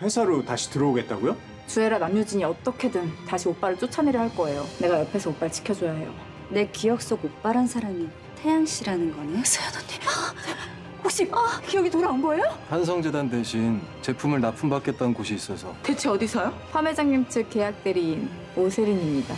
회사로 다시 들어오겠다고요? 주애라 남유진이 어떻게든 다시 오빠를 쫓아내려 할 거예요. 내가 옆에서 오빠를 지켜줘야 해요. 내 기억 속 오빠란 사람이 태양 씨라는 거네. 서연 언니, 혹시 기억이 돌아온 거예요? 한성재단 대신 제품을 납품받겠다는 곳이 있어서 대체 어디서요? 화 회장님 측 계약 대리인 오세린입니다.